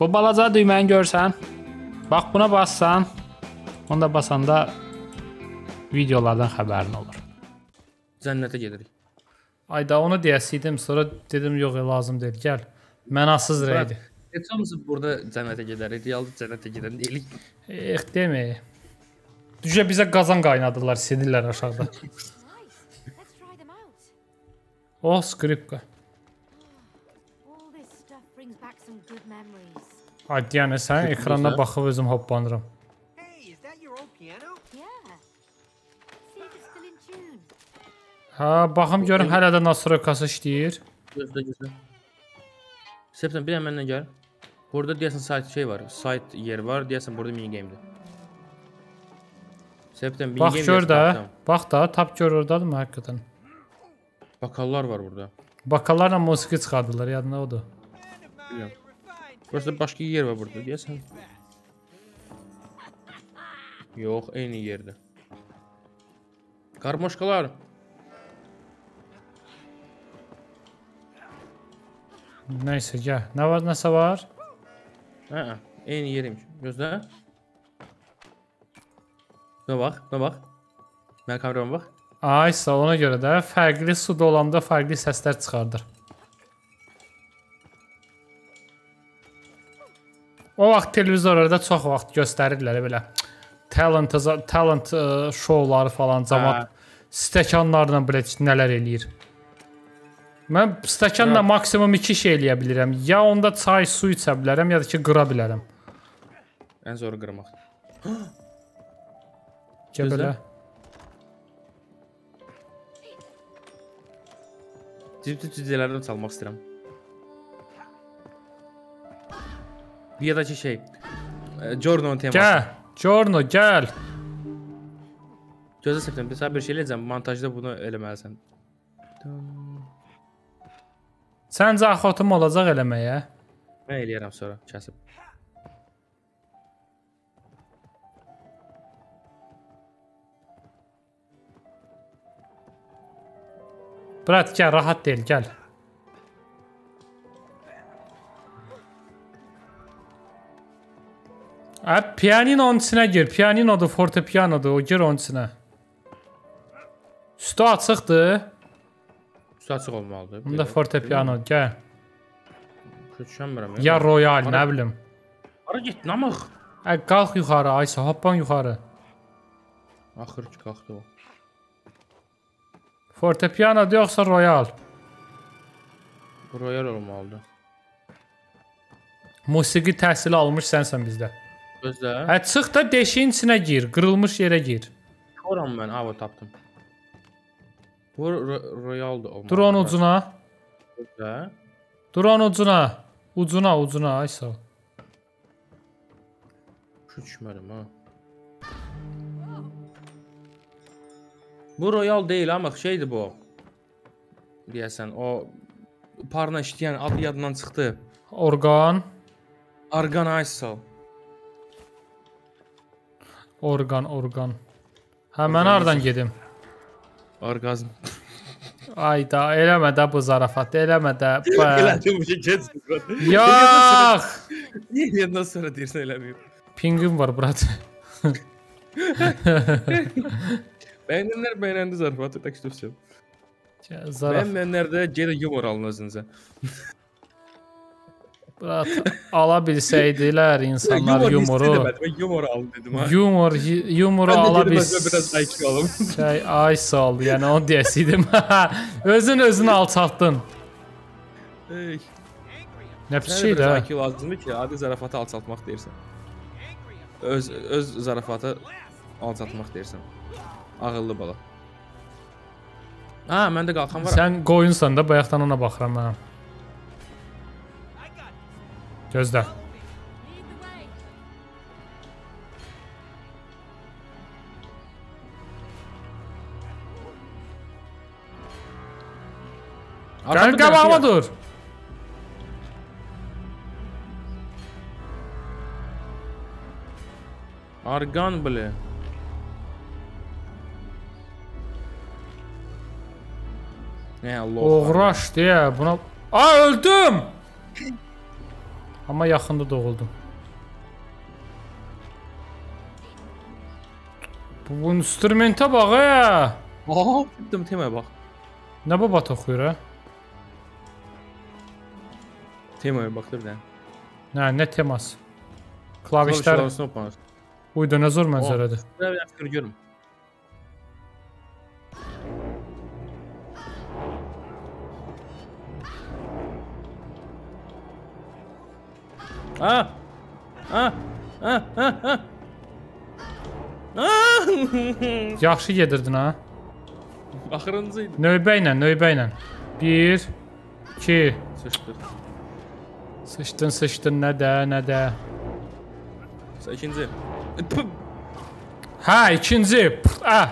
Bu balaca düyməni görsən. Bax buna bassan. Onda basanda videolardan xəbərin olur. Cənnətə gedirik. Ayda onu deyəsiydim, sonra dedim yox, lazım deyil. Gəl. Mənasız rəydi. Heç hamısı burada cənnətə gedərik. Realda cənnətə gedən deyilik. Eh, demə. Düşə bizə qazan qaynadılar, sinirlər aşağıda. Oh, skripka. Yeah. See if it's still in tune. Ha, baxım görüm hələ də nastroykası işləyir. Gözlə gözlə. Septem bir mənlə gəl. Burada deyəsən site şey var. Site yer var. Deyəsən burada mini game'dir. Septem mini Bax game gör də. Bax da, tap gör ordadırmı həqiqətən? Bakallar var burada. Bakallarla musiqi çıxardılar, yadında odur. Bilmirəm. Burası başqa yer var burada deyəsən. Yox, eyni yerdə. Qarmoşkalar. Nəysə, gəl. Nə var, nəsə var? Hə, eyni yeriymiş. Gözlə. Buna bax, buna bax. Mənim kamerama bax. Aysa ona görə də fərqli suda olanda fərqli səslər çıxardır. O vaxt televizorlarda çox vaxt göstərirlər belə talent talent ə, şouları falan cəmaət stəkanlarla belə nələr eləyir. Mən stəkanla Hə. maksimum 2 şey eləyə bilirəm. Ya onda çay, su içə bilərəm, ya da ki qıra bilərəm. Ən zoru qırmaq. Gəl belə. Cibti cüzələrdən çalmaq istəyirəm. Ya da şey, Jordan'ın teması. Gəl. Jorno, gəl. Gözlə səpdən, bir, bir şey eləyəcəm, montajda bunu eləməlisən. Səncə axotum olacaq eləməyə? Mən eləyərəm sonra, kəsib. Brat, gəl, rahat deyil, gəl. Ə, pianinonun içinə gir. Pianinodur, fortepianodur. O gir onun içinə. Üstü açıqdır. Üstü açıq olmalıdır. Bunda fortepiano, gəl. Köçənmirəm. Ya royal, nə bilim. Hara get, namıq? Ə, qalx yuxarı, Aysa, hoppan yuxarı. Axır ki, qalxdı o. Fortepianodur yoxsa royal? Royal olmalıdır. Musiqi təhsili almış sənsən bizdə. Gözlə. Hə, çıx da deşiyin içinə gir, qırılmış yerə gir. Koram mən, ava tapdım. Bu ro Royaldır olmalı. Dur onun ucuna. Gözlə. Dur onun ucuna. Ucuna, ucuna, Aysa. Şu düşmədim ha. Bu Royal deyil amma şeydir bu. Deyəsən o parna işləyən adı yadından çıxdı. Orqan, Argan Isol. Organ organ. Hemen oradan gedim. Orgazm. Ayda eləmə də bu zarafatı, eləmə də. Elədim bu şey keç. Yox. Niyə yandan sonra deyirsən eləməyim? Pingim var brat. Bəyənənlər bəyəndi zarafatı, tək istəyirəm. Zaraf. Bəyənməyənlər də gedin yumor alın özünüzə. Brat, ala bilsəydilər insanlar yumoru. Mən yumor alın dedim ha. Yumor, yu- yumoru ala özümə biraz bilsəydilər. IQ alım. Şey, ay sağ ol. Yəni onu deyəsiydim. Özün özünü alçaltdın. Ey. Nə pis şey də. IQ lazımdır ki, adi zarafatı alçaltmaq deyirsən. Öz öz zarafatı alçaltmaq deyirsən. Ağıllı bala. Ha, məndə qalxan var. Sən qoyunsan da bayaqdan ona baxıram mən. Gözlə. Lead the way. Gəl qabağıma dur. Argan bile. Ne Allah. Oğraş deyə buna. A öldüm. Amma yaxında doğuldum. Bu, bu instrumentə bax ya. Aha, bitdim temaya bax. Nə baba toxuyur ha? Temaya bax da bir dənə. Nə, nə teması? Klavişlər. Klavişlərin üstünə opanır. Uydu nə zor mənzərədir. Bir bir fikir görüm. Ha! Ha! Ha! Ha! Ha! Ha! Yaxşı gedirdin ha. Axırıncı idi. Növbə ilə, növbə ilə. 1 2 Sıçdı. Sıçdın, sıçdın, nə də, nə də. Sə ikinci. Hə, ikinci. Ə.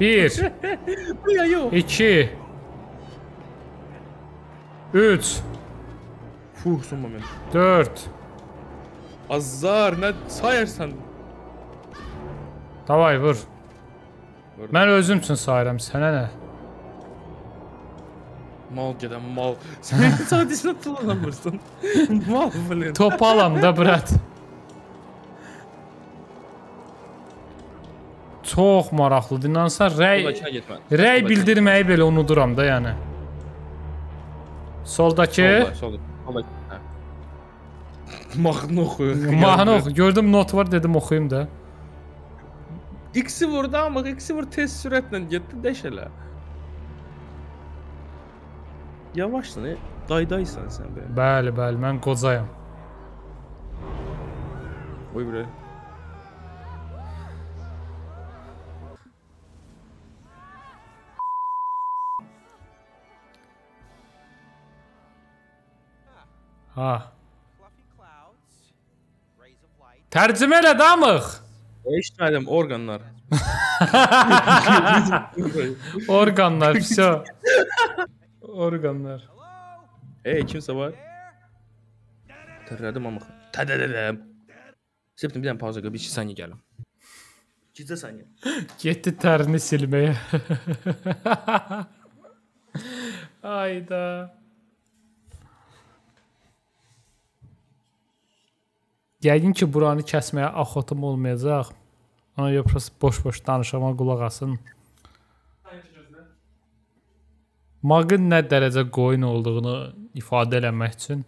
1 Bu ya yox. 2 3 Fuh, son moment. 4 Azar, nə sayırsan? Davay vur. Vurdum. Mən özüm üçün sayıram, sənə nə? Mal gedən mal. Sən sadəcə tullanmırsan. mal bilin. Top alam da brat. Çox maraqlıdır. İnansan rəy Soldakına getmə. rəy bildirməyi belə unuduram da yəni. Soldakı Solda, solda. Mahnı oxuyur. mahnı oxu. Gördüm not var dedim oxuyum da. X-i vurdu amma X-i vur tez sürətlə getdi dəş elə. Yavaşsan, e? daydaysan sən belə. Bəli, bəli, mən qocayam. Oy bre. Ha. Fluffy clouds, rays of light. Tərcümə elə damıq. Eşitmədim orqanlar. Orqanlar, vəsə. Orqanlar. Ey, kimsə var? Tərlədim amma. Tədədədəm. Septim bir dənə pauza qoy, bir 2 saniyə gəlim. 2 saniyə. Getdi tərini silməyə. Ayda. Yəqin ki, buranı kəsməyə axotum olmayacaq. Ona görə prosta boş-boş danışama qulaq asın. Maqın nə dərəcə qoyun olduğunu ifadə eləmək üçün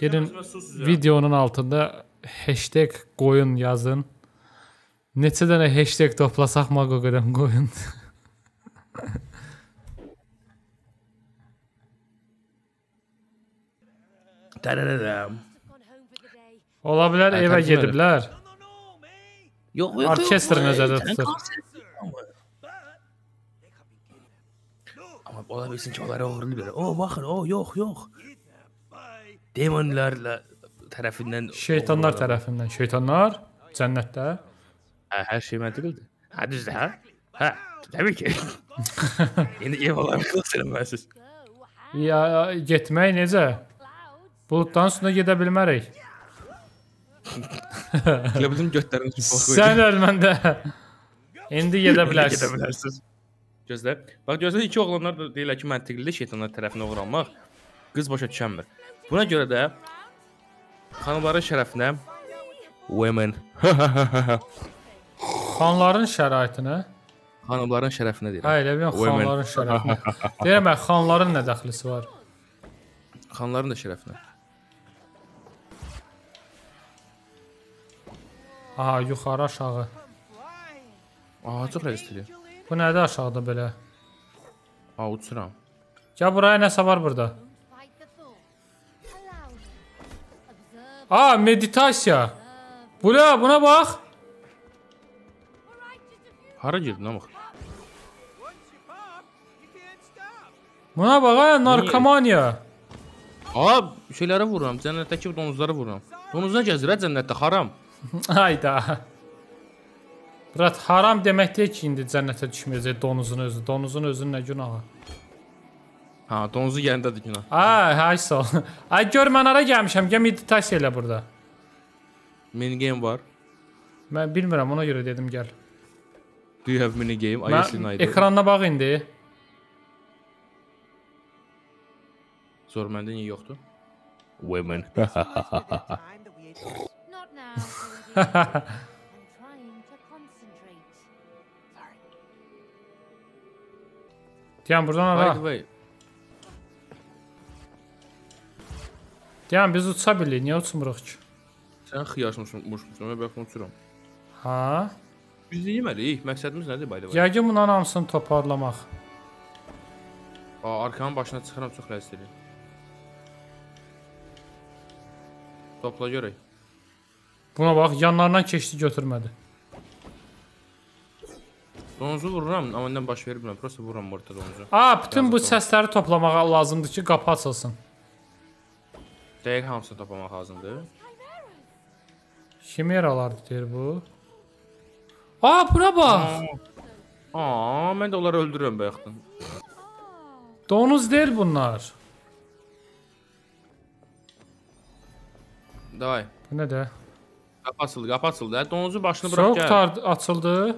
gedin videonun altında hashtag qoyun yazın. Neçə dənə hashtag toplasaq Mago qədər qoyun. Home for the day. Ola bilər evə gediblər. Yox, yox. Orkestr nəzərdə tutur. Amma ola bilsin ki, onları oğurlu bilir. O, baxın, o, yox, yox. Demonlarla tərəfindən Şeytanlar tərəfindən. Şeytanlar cənnətdə. Hə, hər şey məntiqlidir. Hə, düzdür, hə? Hə, təbii ki. İndi ev olaraq how Ya getmək necə? Buludların üstünə gedə bilmərik. Elə bizim götlərin üçün bax. Sən ölməndə. İndi gedə gedə bilərsən. bilərsiniz. Gözlə. Bax gözlə iki oğlanlar da deyirlər ki, məntiqlidir şeytanlar tərəfinə uğranmaq. Qız başa düşənmir. Buna görə də xanımların şərəfinə women Xanların şəraitinə. xanımların şərəfinə deyirəm. Hə, elə Women. xanların şərəfinə. Deyirəm, xanların nə dəxlisi var? Xanların da şərəfinə. Aha, yuxarı aşağı. Aha, çox rəzildir. Bu nədir aşağıda belə? Ha, uçuram. Ya buraya nəsə var burada? Aa, meditasiya. Bu nə? Buna bax. A. Hara girdin amıq? Buna bax, ha, narkomaniya. Aa, şeylərə vururam, cənnətdəki donuzlara vururam. Donuzlar gəzir ha cənnətdə, haram. Ayda. Brat haram demək deyil ki, indi cənnətə düşməyəcək donuzun özü. Donuzun özünün nə günahı? Ha, donuzu yerindədir günah. Ay, hay sağ ol. Ay gör mən hara gəlmişəm. Gəl meditasiya elə burada. Mini game var. Mən bilmirəm, ona görə dedim gəl. Do you have mini game? Are you still Mən idle? ekrana bax indi. Zor məndə niyə yoxdur? women. I'm trying to concentrate. Buradan By the ara. way, Deyən biz uça bilirik, niyə uçmuruq ki? sən muşmuşsun və baxın uçuram. Ha? Biz yeməliyik. Məqsədimiz nədir the way? Yəqin bunların hamısını toparlamaq. Aa, arkanın başına çıxıram çox ləzzətli. Topla görək. Buna bax, yanlarından keçdi, götürmədi. Donuzu vururam, amma ondan baş vermirəm. Prosta vururam orta donuzu. A, bütün bu Yazıq oldu. səsləri toplamağa lazımdır ki, qapı açılsın. Dəqiq hamısını toplamaq lazımdır. Ximeralardı deyir bu. A, bura bax. Aa, mən də onları öldürürəm bayaqdan. Donuz deyil bunlar. Davay. Bu nə də? Qapı açıldı, qapı açıldı. Hə, Donuzu başını Soğuk gəl. tar açıldı.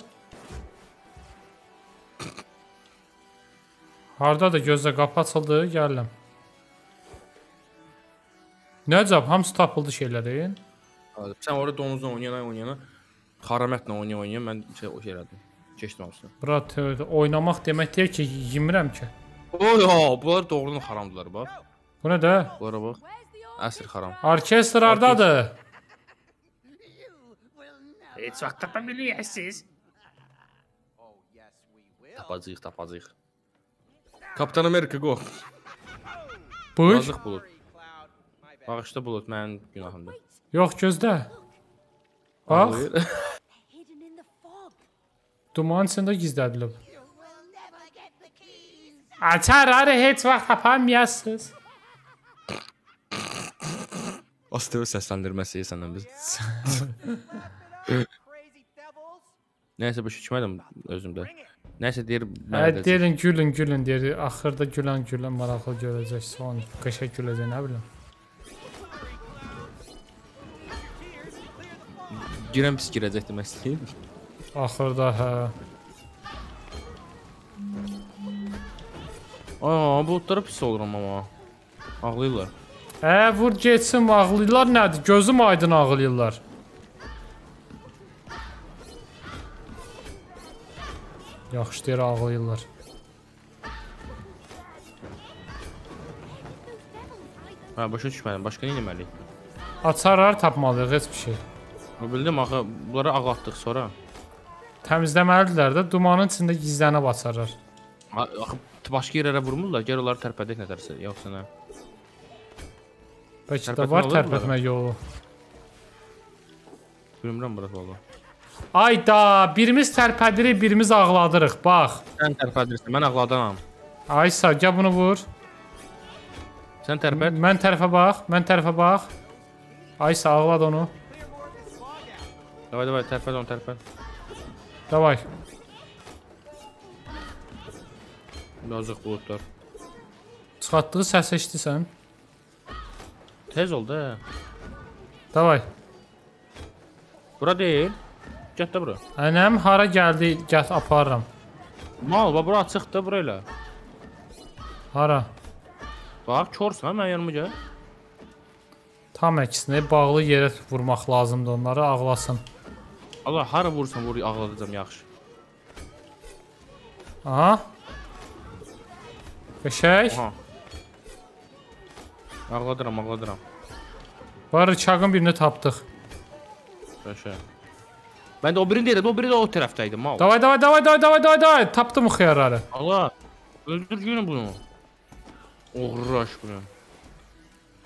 Hardadır gözlə qapı açıldı, gəldim. Nəcəb, hamısı tapıldı şeylərin. Sən orada donuzla oynayana oynayana xaramətlə oynaya oynaya mən şey o şey elədim. Keçdim hamısını. Bura oynamaq demək deyil ki, yemirəm ki. Oy ha, bunlar doğrudan haramdılar bax. Bu nə də? Bunlara bax. Əsr haram. Orkestr hardadır? Heç vaxt tapa bilməyəsiz. Oh, yes, we will. Tapacağıq, tapacağıq. Kapitan Amerika go. Bu? Yazıq bulut. Bağışla bulut mənim günahımdır. Yox, gözlə. Bax, duman içində gizlədilib. Açarları heç vaxt tapamayasınız. Asteo səsləndirməsi səndən biz. Nəysə bu şikmədim özümdə. Nəysə deyir Hə, mən edəcəm. deyin gülün, gülün deyir. Axırda gülən gülən maraqlı görəcək. Son qəşəng güləcək, nə bilim. Girən pis girəcək demək istəyir. Axırda hə. Aa, buludlara pis oluram amma. Ağlayırlar. Ə, vur getsin, ağlayırlar nədir? Gözüm aydın ağlayırlar. Yaxşı deyir ağlayırlar. Hə, başa düşmədim. Başqa nə etməliyik? Açarlar tapmalıyıq heç bir şey. Bildim axı bunları ağlatdıq sonra. Təmizləməlidirlər də dumanın içində gizlənib açarlar. Axı başqa yerlərə vurmurlar. Gəl onları tərpədək nədərsə, yoxsa nə? Bəlkə də var tərpətmə yolu. Bilmirəm bura valla. Ayda, birimiz tərpədirik, birimiz ağladırıq. Bax. Sən tərpədirsən, mən ağladanam. Aysa, gəl bunu vur. Sən tərpət. Mən tərəfə bax, mən tərəfə bax. Aysa ağlad onu. Davay davay tərpət onu tərpət. Davay. Yazıq buludlar. Çıxartdığı səs eşidirsən? Tez ol da. Davay. Bura deyil. Get də bura. Ənəm hara gəldi, gəl aparıram. Mal, bax bura açıq da bura elə. Hara? Bax, korsan, mən yanıma gəl. Tam əksinə bağlı yerə vurmaq lazımdır onları ağlasın. Allah hara vursan vur ağladacam yaxşı. Aha. Qəşəng. Aha. Ağladıram, ağladıram. Var rıçağın birini tapdıq. Yaşa. Mən də o birini deyirəm, o biri də o idi, mal. Davay, davay, davay, davay, davay, davay, davay. Tapdım xiyarları. Allah. Öldür günü bunu. Oğraş bunu.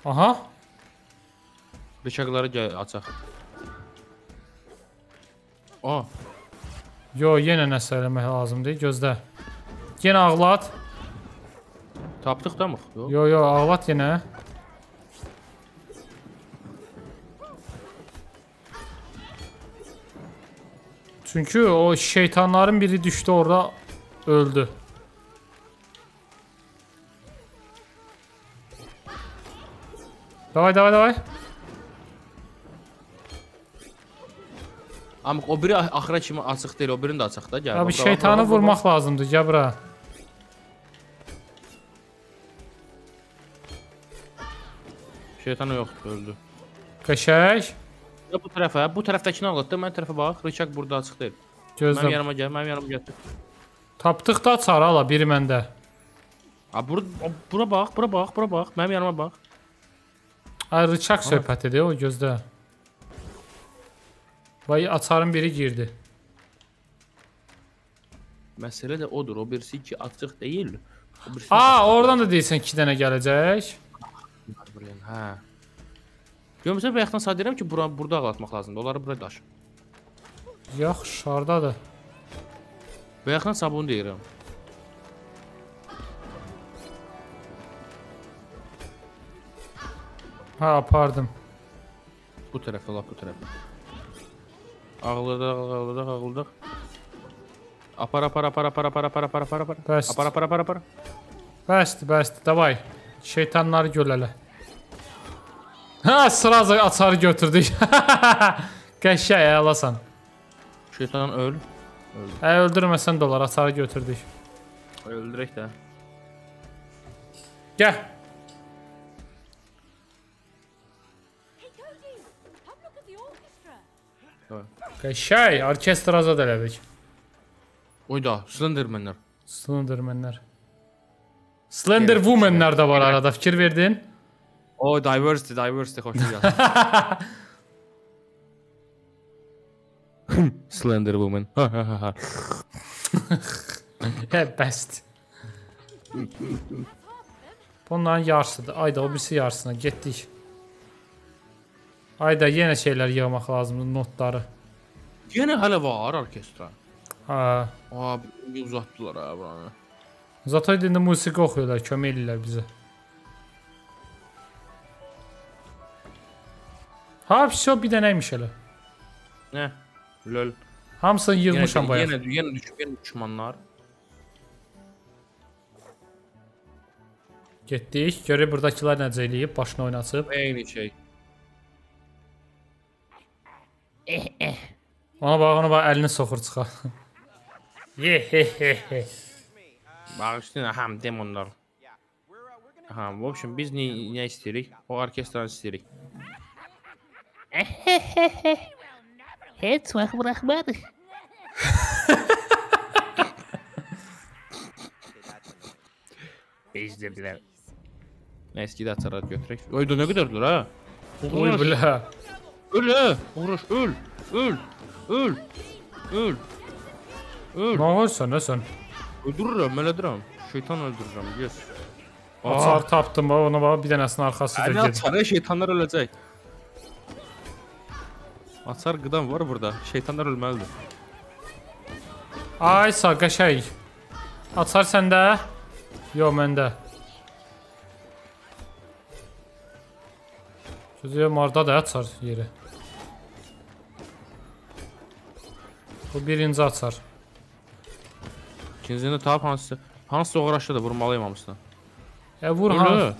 Aha. Bıçaqları gəl açaq. Aa, Yo, yenə nəsə eləmək lazımdır. Gözlə. Yenə ağlat. tapdıq da mı? Yo, yo, ağlat yenə. Çünki o şeytanların biri düşdü orada öldü. Davay, davay, davay. Amma o biri axıra kimi açıq deyil, o birini də açaq da gəl. Abi şeytanı vurmaq lazımdır. Gəl bura. Şeytan yoxdur, öldü. Qəşəng. Bu tərəfə, bu tərəfdəkini aldı. Mən tərəfə bax. Richard burada açıq deyil. Mənim Gözlə. yanıma gəl, mənim yanıma gətir. Tapdıq da açar ala biri məndə. A bura bura bax, bura bax, bura bax. Mənim yanıma bax. Ay Rıçaq söhbət edir o gözdə. Vay açarın biri girdi. Məsələ də odur. O birisi ki açıq deyil. Aa, oradan da deyirsən 2 dənə gələcək. Hə. Görmüsən bayaqdan sağ deyirəm ki, bura burada ağlatmaq lazımdır. Onları bura daş. Yaxşı, hardadır? Bayaqdan sabun deyirəm. Ha, apardım. Bu tərəfə, lap bu tərəfə. Ağladıq, ağladıq, ağladıq. Apar, apar, apar, apar, apar, apar, apar, apar, apar. Bəs. Apar, apar, apar, apar. Bəsdir, bəsdir. Davay. Şeytanları gölələ. Ha, sıraza açarı götürdük. Qəşəng əlasan. Şeytan öl. Ə, öldürməsən də olar, açarı götürdük. Öldürək də. Gəl. Qəşəng, orkestr azad elədik. Oyda, Slendermanlər. Slendermenlər. Slender Woman'lar da var arada. Fikir verdin? O, diversity, diversity xoşuma gəldi. Slender Woman. Ha ha ha ha. Hə, bəsdir. Bunların yarısıdır. Ayda o birisi yarısına getdik. Ayda yenə şeylər yığmaq lazımdır, notları. Yenə hələ var orkestra. Ha. Abi, uzatdılar ha buranı. Zato indi musiqi oxuyurlar, kömək edirlər bizə. Ha, все, bir dənəymiş elə. Nə? Lol. Hamısını yığmışam yenə, bayaq. yenə, yenə düşüb, yenə düşmanlar. Getdik. Görək burdakılar necə eləyib, başını oynatsıb. Eyni şey. Ona bax, ona bax, əlini soxur çıxar. Ye he he he. Bağışlayın, həm demonlar. Yeah, we're uh, we're gonna. Aha, в общем, biz nə, nə istəyirik? O orkestranı istəyirik. Heç vaxt buraxmadı. Bezdilər. Nəysə, gedək açarları götürək. Oy, da nə qədərdir ha? Oy bilə. Öl, ha! Uğraş, öl, öl, öl, öl, öl. Nə olursan, nəsən? Öldürürəm, elədirəm. Şeytan öldürürəm, yes. Açar tapdım, bax, ona bax, bir dənəsinin arxasında Əli gedir. açar, şeytanlar öləcək. Açar qıdan var burada. Şeytanlar ölməlidir. Ay sağ qəşəng. Açar səndə? Yox, məndə. Sözü marda da açar yeri. Bu birinci açar. İkincini tapıb hansısa hansısa uğraşdı vurmalıyım hamısını. E vur ha.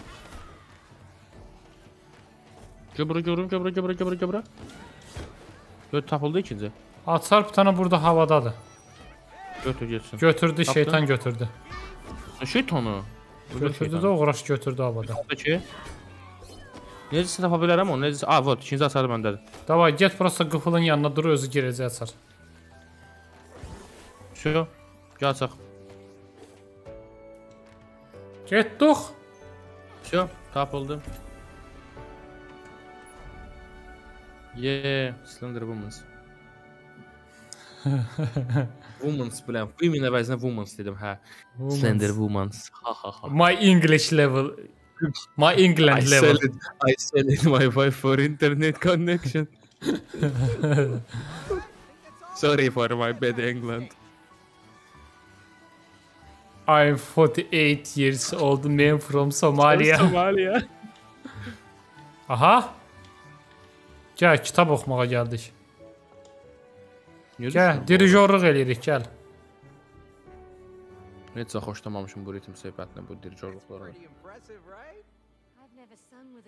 Göbra görüm, göbra, göbra, göbra, göbra. Göt tapıldı ikinci. Açar tane burada havadadır. Götür geçsin. Götürdü, Tapdın? şeytan götürdü. Şeytanı. Götürdü də uğraş götürdü havada. Peki. Necəsə tapa bilərəm onu. Necəsə. A, vot, ikinci açarı məndədir. Davay get prosta qıfılın yanına dur özü girəcək açar. Şu. Gəl açaq. Getdik. Şu, tapıldı. Yeah, Slender Womans. Womans biləm. Women əvəzinə Womans dedim, hə. Slender Womans. Ha ha ha. My English level. My I England sell level. it. I sell it my wife for internet connection. Sorry for my bad England. I'm 48 years old man from Somalia. Somalia. Aha. Gəl, kitab oxumağa gəldik. Gəl, dirijorluq eləyirik, gəl. Necə xoşlamamışım bu ritm söhbətini, bu dirijorluqları.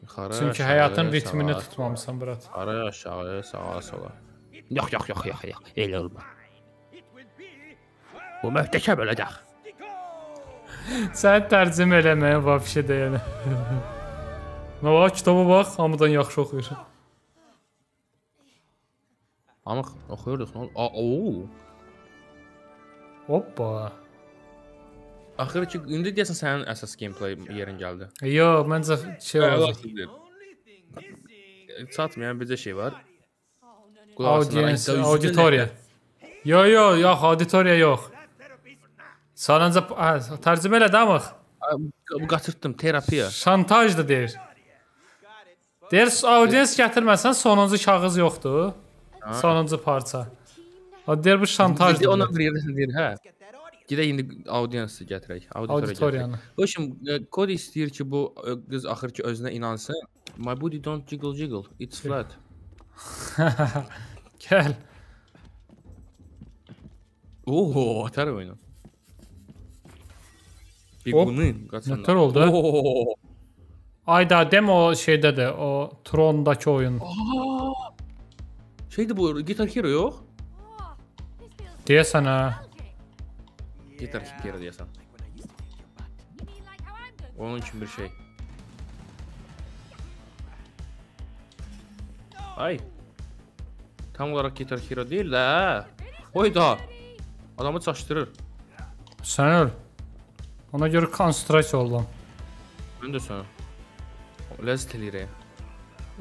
Yuxarı, Çünki həyatın ritmini tutmamısan, brat. Yuxarı, aşağı, sağa, sola. Yox, yox, yox, yox, yox. Elə be. Bu möhtəşəm olacaq. Sən tərcümə eləməyə vəbşə deyənə. Nə var? Kitaba bax, hamıdan yaxşı oxuyur. Amma oxuyurduq. nə oldu? Hoppa. Axırı ki indi deyəsən sənin əsas gameplay yerin gəldi. Yo, məncə şey olacaq. Çatmayan bircə şey var. Audience, auditoriya. Yo, yo, yox, auditoriya yox. Sanınca hə, tərcümə elə damıq. Bu qatırtdım terapiya. Şantajdır deyir. Deyir, audience gətirməsən sonuncu kağız yoxdur. Sonuncu parça. Deyir bu şantajdır. Ona deyir, hə. Gedək indi audiensi gətirək. Auditoriya. Auditoriyanı. Hoşum, Cody istəyir ki, bu e, qız axır ki özünə inansın. My booty don't jiggle jiggle. It's flat. Gəl. Oo, atar oyunu. Bir Hop, bunu qaçanlar. nətər oldu? Oo. Ayda demo o şeydədir, o Trondakı oyun. Şeydi bu Guitar Hero yox? Oh, this feels Deyəsən hə. nostalgic. Guitar Hero deyəsən. You mean like how I'm good? Onun kimi bir şey. Ay. Tam olaraq Guitar Hero deyil də. hə. Oy da. Adamı çaşdırır. Sən öl. Ona görə konsentrasiya olun. Mən də sənə. Ləzzət eləyir.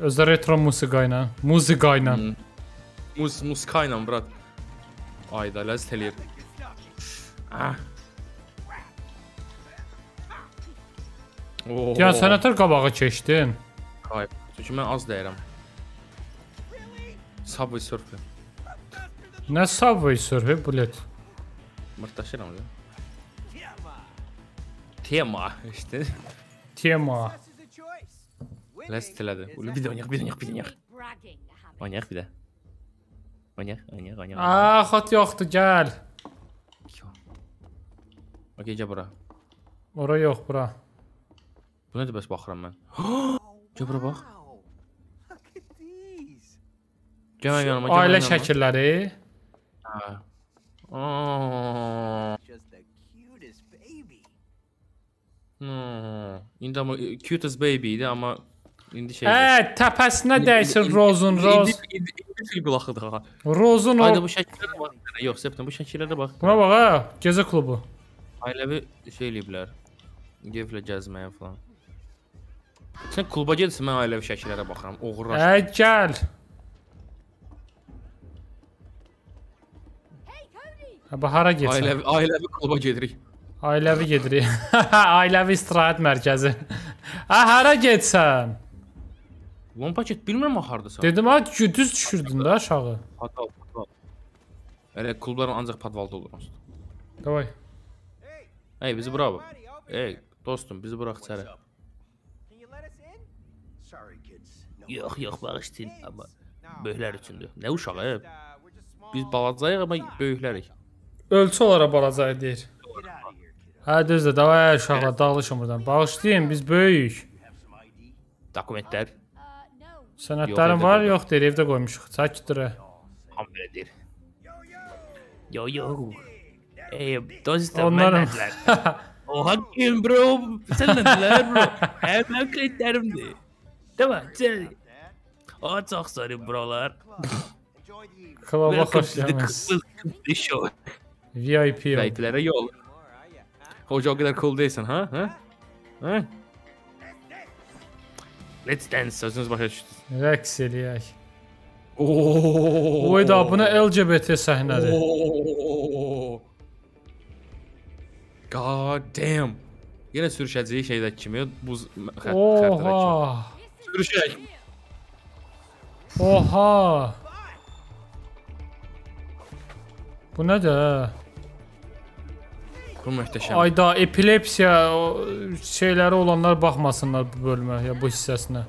Özdə retro musiqa ilə, musiqa ilə. Hı. Mus muska ilə brat. Ayda ləzzət eləyir. Ah. Oo. Yəni sən nətər qabağa keçdin? Qayıb. Çünki mən az dəyirəm. Subway Surfer. Nə Subway surfi bilet. Mırtdaşıram da. Tema işte. Tema. This is a choice. Ləzzət elədi. Ulu bir də oynayaq, bir də oynayaq, bir də oynayaq. Bragging habit. Oynayaq bir də. Oynayaq, oynayaq, oynayaq. Aa, xot yoxdur, gəl. Okey, gəl bura. Ora yox, bura. Bu nədir bəs baxıram mən? Gəl bura bax. Gəl mənim yanıma, gəl Ailə mənim yanıma. şəkilləri. Cutest baby. Hmm. İndi amma cutest baby idi amma indi şey. Hə, təpəsinə dəysin rozun, roz. İndi, indi, fil qulaqıdır ha. Rozun o. Ayda bu şəkillərə bax. Yox, Septem bu şəkillərə bax. Buna bax ha, gecə klubu. Ailəvi şey eləyiblər. Geflə gəzməyə falan. Sən kluba gedirsən, mən ailəvi şəkillərə baxıram. Oğurlar. Hə, gəl. Hə, hara getsən? Ailəvi ailəvi kluba gedirik. Ailəvi gedirik. Ailəvi istirahət mərkəzi. Hə, hara getsən? Lan paket bilmirəm axardısan. Dedim ha, düz düşürdün də aşağı. Podval, podval. Elə klublar ancaq podvalda olur onsuz. Davay. Hey, Ey bizi bura bax. buddy, open Ey dostum bizi burax içəri. Can you let us in? Sorry, kids. No Yox, yox, bağışlayın, amma No. böyüklər üçündür. Nə uşağı? Uh, we're just small. Biz balacayıq amma böyüklərik. Ölçü olaraq balaca deyir. Get out of here, kiddo. Hə, düzdür. Davay uşaqlar, dağılışın buradan. Bağışlayın, biz böyük. Have some ID? Dokumentlər Uh, no. Sənədlərin evdə var, qoyduq. yox deyir, evdə qoymuşuq. Çəkdir. ham belədir. Yo yo. Ey dostum Onların- mənlər. O hakim bro. Sən nədirlər bro? Həmin klitlərimdir. Tamam, sən. O çox sorry brolar. Enjoy the evening. Klaba Welcome xoş to the gəlməz. welcome to the show. VIP ol. Vəyplərə yol. More, are ya? Hoca o qədər cool deyilsən, ha? Ha? Ha? Let's dance sözünüz başa düşdü. Rəqs eləyək. Oy da, bu nə LGBT səhnədir. God damn. Yenə sürüşəcəyi şeydəki kimi buz xətt xəttədəki. Oha. Sürüşək. Oha. Bu nədir? Bu möhtəşəm. Ayda epilepsiya şeyləri olanlar baxmasınlar bu bölmə ya bu hissəsinə.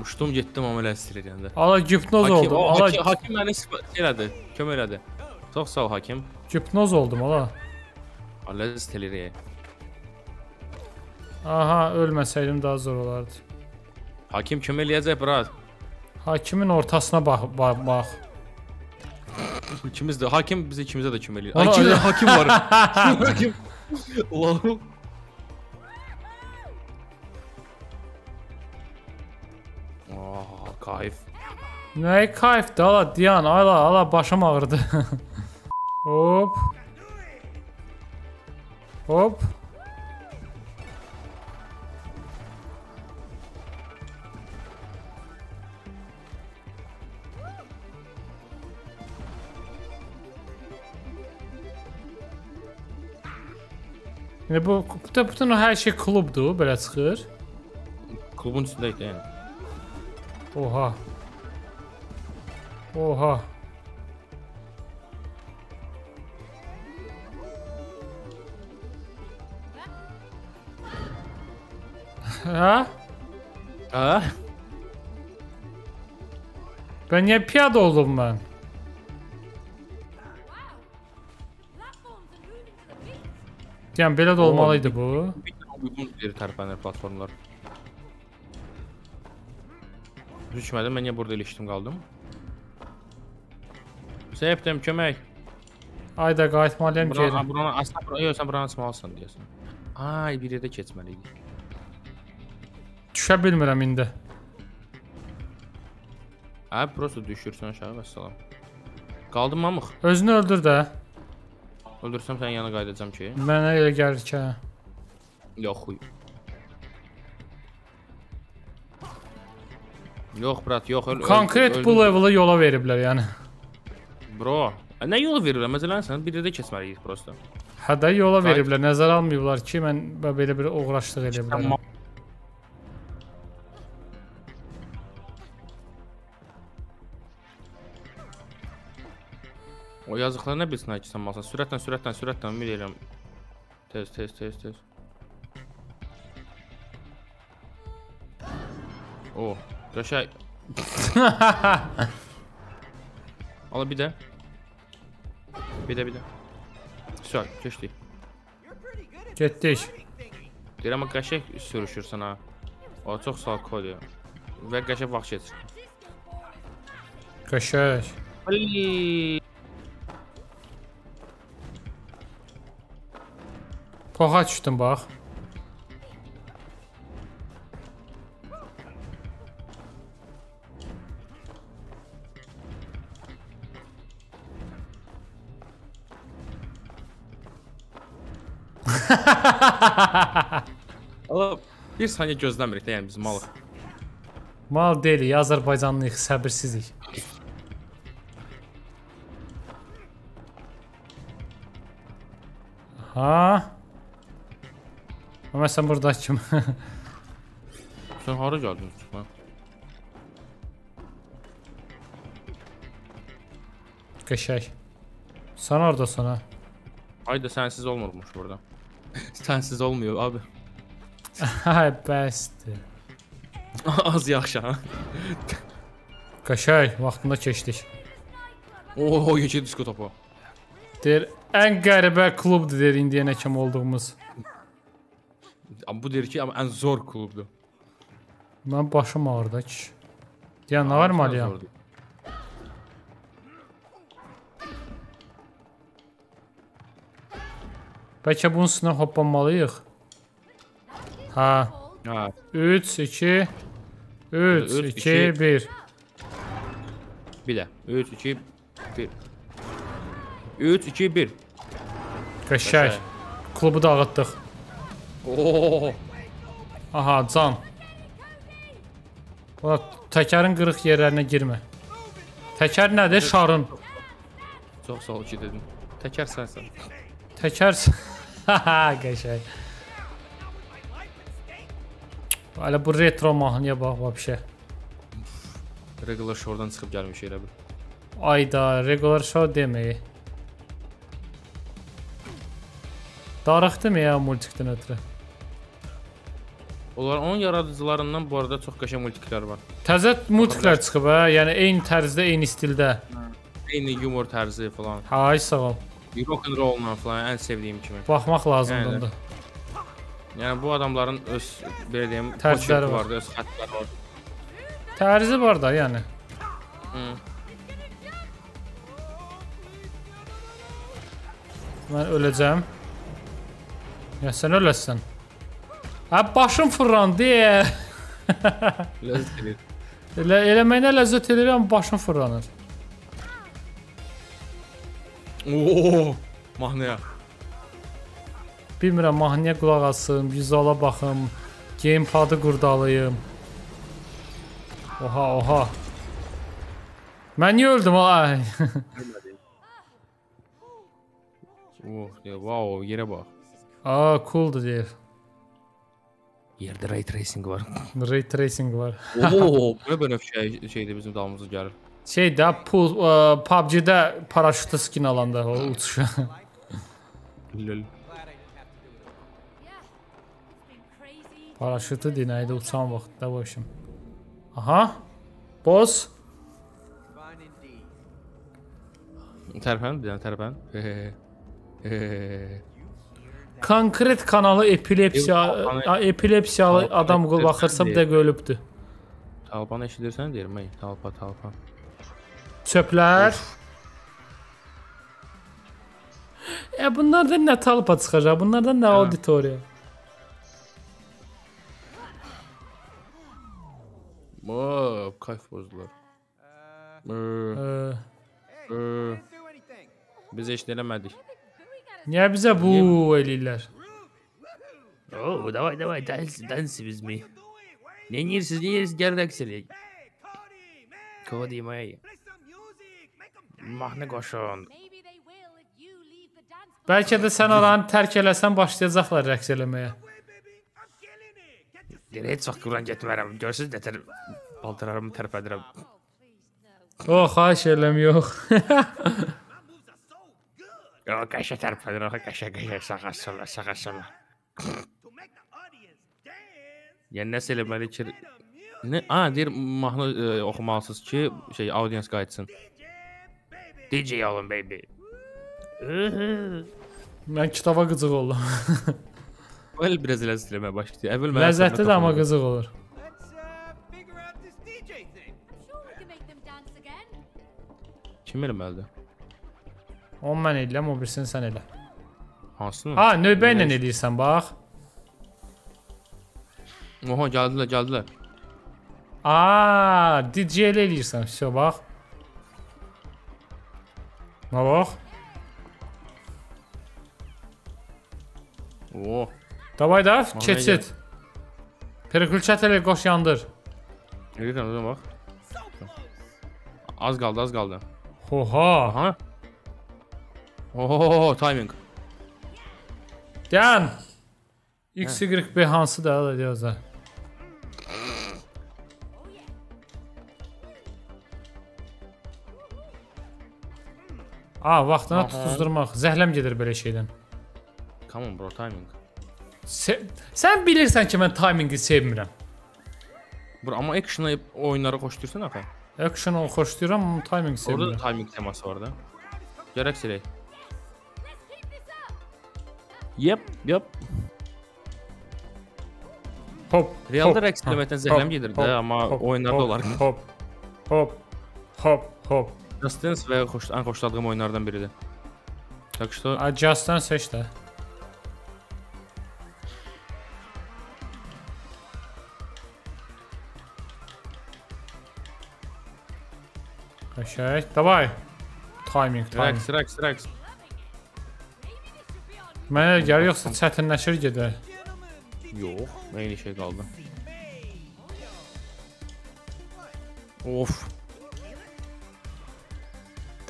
Uçdum getdim amma elə əsir edəndə. Ala gipnoz Hakim, oldum. Ala hakim, hakim məni elədi, kömək elədi. Çox sağ ol hakim. gipnoz oldum ala. Ləzzət eləyir. Aha, ölməsəydim daha zor olardı. Hakim kömək eləyəcək brat. Hakimin ortasına bax, bax, bax. İkimiz də hakim biz ikimizə də kömək eləyir. Ay, ikimizdə hakim var. hakim. Allahım. Kayf. Nə kayfdır, ala Diyan, ala, ala başım ağrıdı. Hop. Hop. Yəni bu bütün, bütün o hər şey klubdur, belə çıxır. Klubun içindəyik də yəni. Oha. Oha. Hə? Hə? Ben niyə piyada oldum mən? Platforms are moving to the beat. Yəni belə də olmalıydı bu. Bir dənə uyğun bir tərpənir platformlar. Düşmədim, mən niyə burada ilişdim qaldım? Səbəbdən kömək. Ayda qayıtmalıyam Buranı, geri. buranı aslında buranı, yox, sən buranı açmalısan deyəsən. Ay, bir yerdə keçməliydik. Düşə bilmirəm indi. Hə, prosta düşürsən aşağı və salam. Qaldım mamıq. Özünü öldür də. Öldürsəm sənin yanına qayıdacağam ki. Mənə elə gəlir ki. hə. Yox, xuy. Yox, brat, yox. öl- öl- Konkret öldüm. bu level'ı yola veriblər yəni. Bro, nə yol verirlər? Məsələn, sən bir yerdə keçməliyik prosta. Hə də yola veriblər. Nəzərə almayıblar ki, mən belə bir uğraşlıq edə bilərəm. O yazıqlar nə bilsin ki, sən malsan. Sürətlə, sürətlə, sürətlə ümid edirəm. Tez, tez, tez, tez. O, qəşəng. Ala bir də. Bir də, bir də. Sür, keçdik. You're pretty good at Getdik. big thingy. Deyirəm amma qəşəng sürüşürsən ha. O çox salkodur. Və qəşəng vaxt keçir. Qəşəng. Ali. Poxa düşdüm bax. Allah bir saniyə gözləmirik də, yəni biz malıq. Mal deyilik, Azərbaycanlıyıq, səbirsizik. Ha? Amma sən burada kim? Sən hara gəldin çıxma? Qəşəng. Sən oradasan ha. Hayda sənsiz olmurmuş burada. Sənsiz olmuyor abi. Bəsdir. Az yaxşı ha. Qəşəng, vaxtında keçdik. Oo, yekə disko topu. Deyir, ən qəribə klubdur deyir indiyənə kimi olduğumuz. Bu deyir ki, amma ən zor klubdur. Mən başım ağrıdı ki. Deyən nə var maliyam? Zordur. Bəlkə bunun üstünə hoppanmalıyıq. Ha, 3 2 3 Üç, 2 iki. 1. bir də. 3 2 1. 3 2 1. Qəşəng. Klubu dağıtdıq. Oo! Aha, can. Bu təkərin qırıq yerlərinə girmə. Təkər nədir? Şarın. Çox sağ ol ki dedin. Təkər sənsən. Təkər. Haha, qəşəng. Hələ bu retro mahnıya bax vəbşə. Regular show'dan çıxıb gəlmiş elə bil. Ayda, regular show demək. Darıxdım ya multikdən ötürü. Onlar onun yaradıcılarından bu arada çox qəşəng multiklər var. Təzə multiklər çıxıb hə, yəni eyni tərzdə, eyni stildə. Eyni yumor tərzi falan. Hay sağ ol. Rock and roll-la falan ən sevdiyim kimi. Baxmaq lazımdır. Yəni. indi. Yəni bu adamların öz belə deyim, Tərzləri poçeti var. var, öz xəttləri var. Tərzi var da, yəni. Hı. Mən öləcəm. Ya sən öləsən. Hə başım fırlandı. deyə. Ləzzət edir. Elə eləməyinə ləzzət edirəm, başım fırlanır. Oo! Mahnıya. Bilmirəm mahnıya qulaq asım, vizuala baxım, gamepadı qurdalayım. Oha, oha. Mən niyə öldüm? Ay. Oh, ya, wow, yerə bax. Aa, cooldur deyir. Yerdə ray tracing var. Ray tracing var. Oo, bu nə bənövşə şey, şeydir bizim dalımıza gəlir. Şey də pul ə, PUBG-də paraşütə skin alanda o uçuşa. Lol. Yeah. It's been crazy. paraşütü dinəydə uçan vaxtda bu işim. Aha. Boss. Fine indeed. Tərpən, bir dənə tərpən. Konkret kanalı epilepsiya Ev- a- epilepsiyalı Talpa adam qul epilepsiya baxırsa bir deyil. də ölübdür. Talpanı eşidirsən deyirəm, ey, talpa, talpa. Çöplər. E bunlardan nə talpa çıxacaq? Bunlardan nə Hə. auditoriya? Oo, kayf bozdular. Uh, Ee, E, hey, ee, didn't do anything. biz heç nə eləmədik. niyə bizə bu eləyirlər? Oo, davay, davay, dans, dans biz mi? Ne yirsiniz, ne yirsiniz, gel rəqs eləyək. Hey, Cody, man, Cody, Mahnı qoşun. Bəlkə də sən oranı tərk eləsən başlayacaqlar rəqs eləməyə. Deyir, heç vaxt quran getmərəm. Görsüz nətər paltarlarımı tərpədirəm. O, xahiş eləm yox. Yo, qəşə tərpədirəm, qəşə, qəşə, sağa sola, sağa sola. Yəni nəsə eləməli ki, nə? A, deyir mahnı e, oxumalısınız ki, şey audience qayıtsın. DJ olun baby. Mən kitaba qıcıq oldum. Əl biraz ləzzət eləməyə başladı. Əvvəl mənə Ləzzətli də amma qıcıq olur. Uh. Kim eləməlidir? Onu mən eləyəm, o birisini sən elə. Hansını? Ha, növbə ilə eləyirsən, bax. Oha, gəldilər, gəldilər. Aa, DJ ilə eləyirsən, vəsə bax. Nə bax? Oo. Davay da, Mahnıya keçid. Perikülçət elə qoş yandır. Yürüyün özünə bax. Az qaldı, az qaldı. Oha. Aha. Oho, timing. Dayan. XYB hansı da da yazar. A, vaxtına tutuzdurmaq. Zəhləm gedir belə şeydən. Come on bro, timing. Se sən bilirsən ki, mən timingi sevmirəm. Bro, amma action'ı oyunları xoşlayırsan axı. Action-ı xoşlayıram, amma timingi Orada da sevmirəm. timing teması var da. Gərək silək. Yep, yep. Hop. Realda hop, rəqs hop, eləməkdən hop, zəhləm gedir hop, də, amma hop, oyunlarda hop, olar. Hop. Hop. Hop. Hop. Just Dance və xoş, ən xoşladığım oyunlardan biridir. Tak что A Just-dan seç də. Qəşəng. Davay. Timing, timing. rəqs, rəqs, rəqs. Mənə elə gəlir yoxsa çətinləşir gedir. Yox, eyni şey qaldı. Of,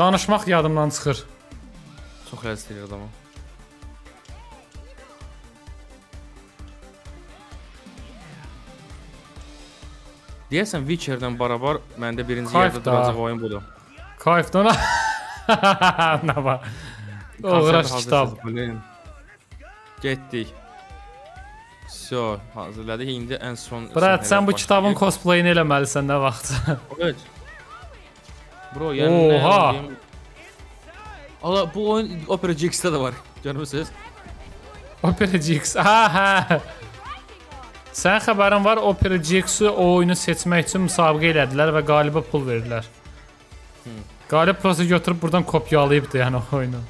Danışmaq yadımdan çıxır. çox ləzzət edir adamı. Deyəsən Witcher-dən barabar məndə birinci yerdə duracaq oyun budur. Kayfdan. Nə var? Uğraş kitab. Getdik. Vso, hazırladıq. İndi ən son Brat, sən bu kitabın cosplayini eləməlisən nə vaxt. Evet. Bro, yəni nə Oha! deyim? Allah bu oyun Opera GX-də də var. Görmüsüz? Opera GX. Ha, hə. Sən xəbərin var Opera GX-i o oyunu seçmək üçün müsabiqə elədilər və qalibə pul verdilər. Qalib prosta götürüb buradan kopyalayıbdı yəni o oyunu.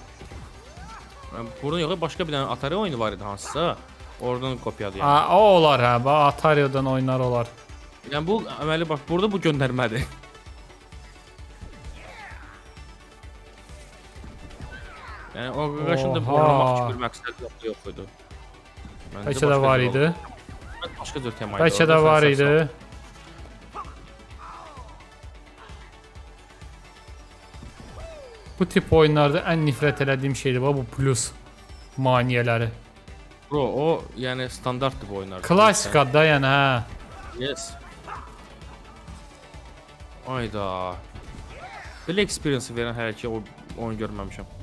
Burada yox, başqa bir dənə Atari oyunu var idi hansısa. Oradan kopyadı yəni. A, o olar hə, Atari-dan oyunlar olar. Yəni bu əməli bax burada bu göndərmədir. Yəni o qaqaşın da kimi bir məqsədi yox, idi. Bəlkə də var idi. Başqa cür tema idi. Bəlkə də var idi. Bu tip oyunlarda ən nifrət elədiyim şeydir bu plus maneələri. Bro, o yəni standartdır bu oyunlar. Klassikadır da yəni hə. Yes. Ayda. Belə experience verən hələ ki o oyun görməmişəm.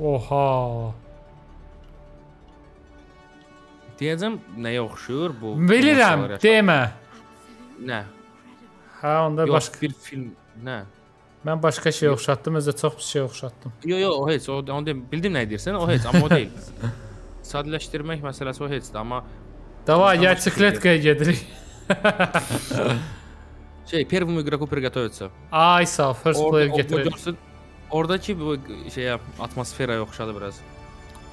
Oha. Deyəcəm nəyə oxşuyur bu? Bilirəm, masalar yaşa- demə. Nə? Hə, onda Yox, başqa bir film, nə? mən başqa şey oxşatdım, özə çox pis şey oxşatdım. Yo yo o heç, o onu dem bildim nə deyirsən, o heç, amma o deyil. Sadələşdirmək məsələsi o heçdir, amma Davay, Başqa ya başqa çikletkaya gedirik. şey, первому игроку приготовиться. Ay sağ, ol, first Orada, player orada getirelim. Oradakı bu şeyə atmosferaya oxşadı biraz.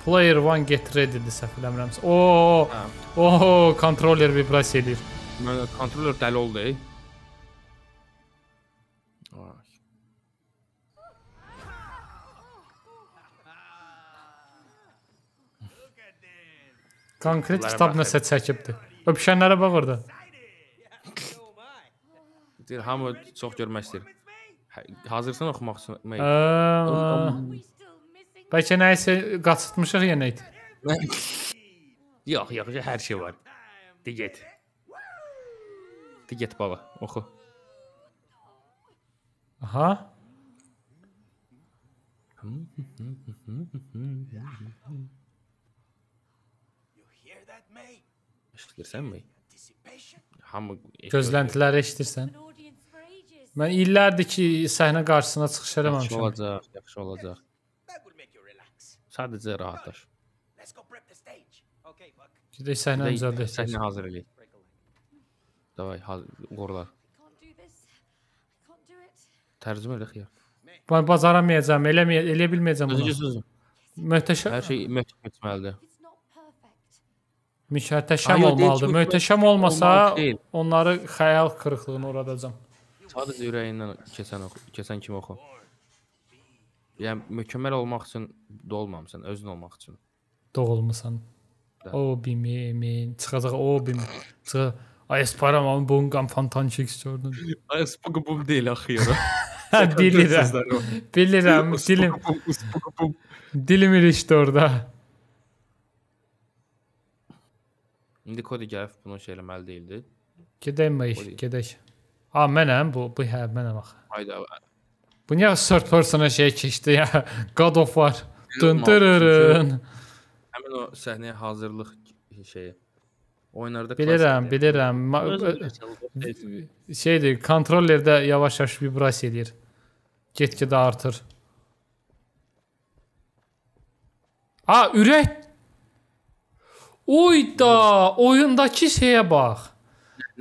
Player 1 get ready-dir səhv eləmirəmsə. Oo, Hə. oo, kontroller vibrasiya eləyir. Mən kontroller dəli oldu. Konkret kitab nəsə çəkibdi. Öpüşənlərə bax orada. Deyir, hamı çox görmək istəyir. Hə, Hazırsan oxumaq üçün? Bəlkə nəyisə qaçırtmışıq yenə idi. Yox, yox, hər şey var. De get. De get bala, oxu. Aha. You hear that, May? Eşidirsənmi? Anticipation. Hamı Gözləntiləri eşidirsən. Mən illərdir ki, səhnə qarşısına çıxış Yaxşı eləməmişəm. olacaq, yaxşı olacaq. You relax. Sadəcə rahatlaş. Gedək səhnə Səhnə düzəldək. hazır. Davay, hazır, can't do it. Tərcümə elə xiyar. Mən bacaramayacağam, eləməyə, elə bilməyəcəm bunu. sözü. Möhtəşəm, Hər şey etməlidir. Möhtəşəm deyil ki, olmalıdır. möhtəşəm olmasa onları xəyal qırıqlığına uğradacam. Sadəcə ürəyindən keçən oxu, keçən kimi oxu. Yəni mükəmməl olmaq üçün dolmamısan, özün olmaq üçün. Doğulmusan. Da. O bimin çıxacaq o bim. Çıx. Ay sparamam bungam fantastik gördün. Ay, spooky boom deyil axı ya. Hə bilirəm. Bilirəm. Dilim dilim ilişdi orada. İndi Cody gəlib bunu şey eləməli deyildi. Gedək məyiş, O deyil. gedək. Ha mənəm bu, bu hə mənəm axı. Hayda. Bu niyə third persona şey keçdi ya? God of War. Dırırın. Həmin o səhnəyə hazırlıq şeyi. Oyunlarda Bilirəm, bilirəm. Şeydir, kontrollerdə yavaş-yavaş vibrasiya eləyir. Get-gedə artır. A, ürək. Oyda, oyundakı şeyə bax.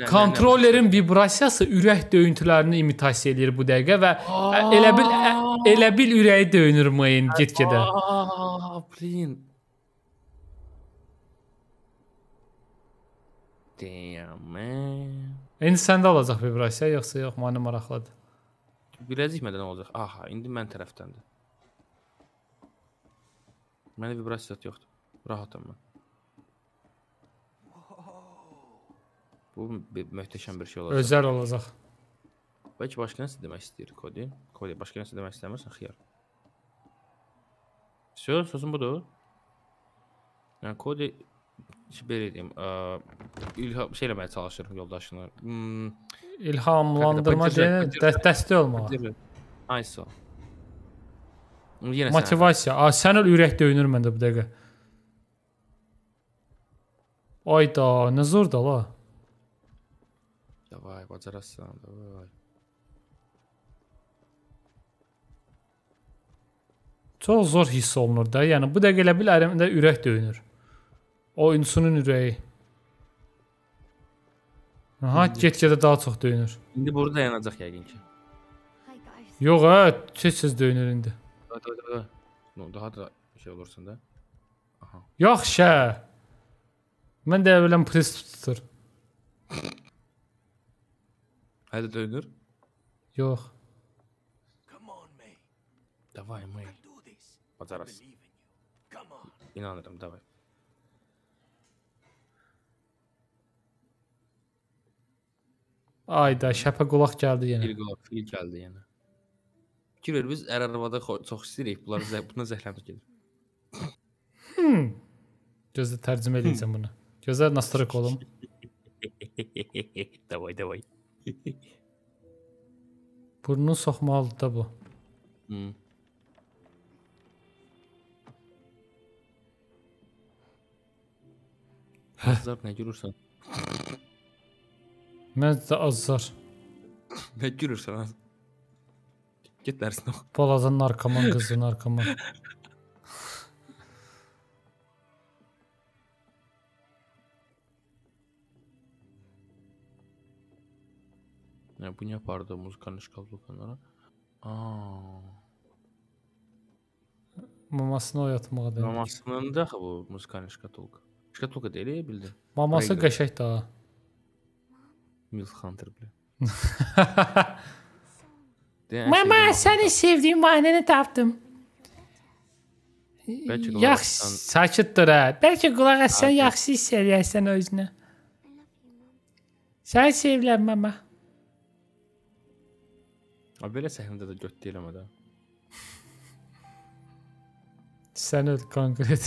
Kontrollerin vibrasiyası ürək döyüntülərini imitasiya eləyir bu dəqiqə və ə, elə bil elə bil ürəyi döyünür mayın get-gedə. Aa, blin. Damn man. İndi səndə olacaq vibrasiya yoxsa yox, məni maraqladı. Biləcək mədən olacaq. Aha, indi mən tərəfdəndir. Məndə vibrasiya yoxdur. Rahatam mən. Bu möhtəşəm bir şey olacaq. Özəl olacaq. Bəlkə başqa nəsə demək istəyir Cody. Cody başqa nəsə demək istəmirsən xiyar. Söz, sözün budur. Yəni Cody belə deyim, ə, ilham şey eləməyə çalışır yoldaşını. Hmm, İlhamlandırma deyil, dəstək olmağa. Nice. o. Yenə. Motivasiya. A, sən ol ürək döyünür məndə bu dəqiqə. Ayda, nə zorda la. Davay, bacararsan, davay. Çox zor hiss olunur da. Yəni bu dəqiqə elə bil əlimdə ürək döyünür. Oyunçunun ürəyi. Aha, get-gedə daha çox döyünür. İndi burada dayanacaq yəqin ki. Yox, hə, tez-tez döyünür indi. Da, da, da. No, daha da şey olursun da. Yaxşı. Mən də biləm press tutur. Hələ dönür. Yox. Come on, mate. Davay, may. Do this. Bacararız. Believe in you. Come on. İnanırım, davay. Ayda şəpə qulaq gəldi yenə. Bir qol fil gəldi yenə. Fikir biz ər arabada xo- çox istəyirik. Bunları zə buna zəhləmiz gedir. Gözlə tərcümə edəcəm bunu. Gözəl nasırıq olum. davay, davay. Burnunu soxmalıdır da bu. Hmm. Azar nə gülürsən? Mən də azar. Nə gülürsən? az? Get dərsinə oxu. Balaca narkoman qızı narkoman. Nə bu niyə apardı muzikanın şkaflıqlara? Aa. Mamasını oyatmağa da. Mamasının da bu muzikanın şkatulka. Şkatulka deyil, bildin. Maması qəşəng daha. Milk Hunter bile. Mama, səni sevdiyim mahnını tapdım. Yaxşı, assan- sakit dur ha. Bəlkə qulaq assan Okey. yaxşı hiss eləyərsən özünü. Sən sevirəm mama. Abi belə səhnədə də göt deyil amma da. Sən öl konkret.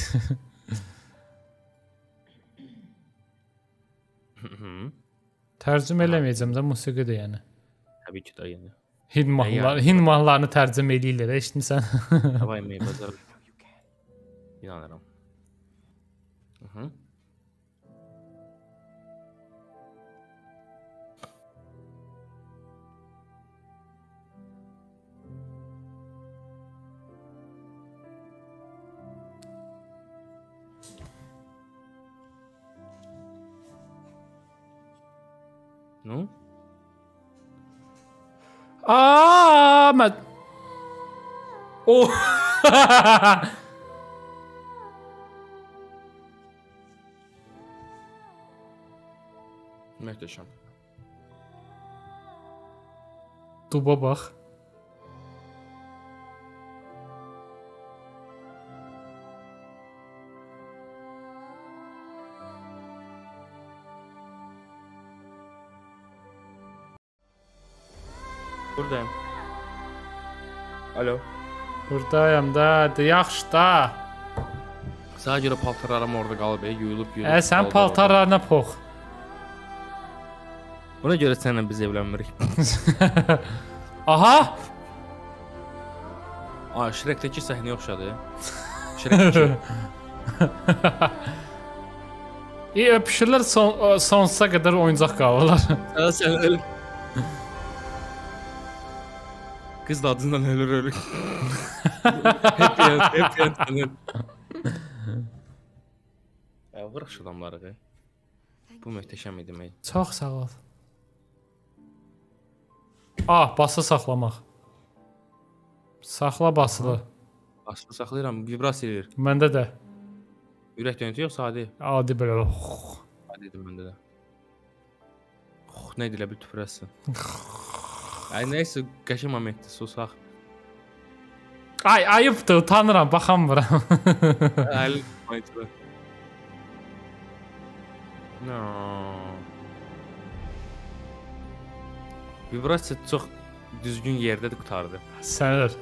Hı. Tərcümə eləməyəcəm də musiqidir yəni. Təbii ki də yəni. Hind mahnıları, Hind mahnılarını tərcümə eləyirlər, eşitmisən? Havay mey bazar. İnanıram. Nu? Aa, mən Oh! Möhtəşəm. Duba bax. Buradayım. Alo. Buradayam da, de, yaxşı da. Sağa görə paltarlarım orada qalıb, e, yuyulub yuyulub. Ə, sən paltarlarına pox. Buna görə səninlə biz evlənmirik. Aha! Ay, Shrekdəki səhnəyə oxşadı. Shrek İyi öpüşürlər son, sonsuza qədər oyuncaq qalırlar. Sən sən öl. Qız da adından ölür ölür. happy end, happy end sənir. Ə, vırıq şu adamları. qı. Bu möhtəşəm idi mey. Çox sağ ol. Ah, bası saxlamaq. Saxla basılı. Aslı saxlayıram, vibrasiya edir. Məndə də Ürək döyüntü yoxsa adi? adi belə. Adi idi məndə də. Oh, nə edilə bil tüpürəsən. Ay nəysə qəşəng momentdir, susaq. Ay, ayıbdır, utanıram, baxamıram. Əli momentdir. No. Vibrasiya çox düzgün yerdə də qutardı. Sənər.